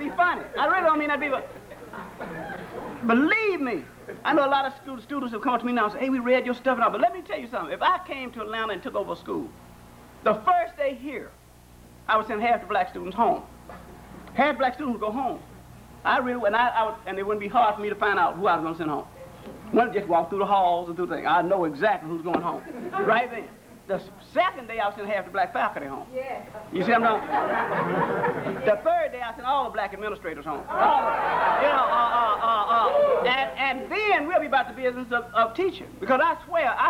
be funny. I really don't mean that to be. But believe me, I know a lot of school students have come up to me now and say, hey, we read your stuff and all, but let me tell you something. If I came to Atlanta and took over school, the first day here, I would send half the black students home. Half black students would go home. I really, and I, I would, and it wouldn't be hard for me to find out who I was going to send home. One just walk through the halls and do things. I know exactly who's going home. right then. The second day, I was sending half the black faculty home. Yeah. You see what I'm doing? the third day, I sent all the black administrators home. You know, uh, uh, uh, uh. And, and then we'll be about the business of, of teaching. Because I swear, I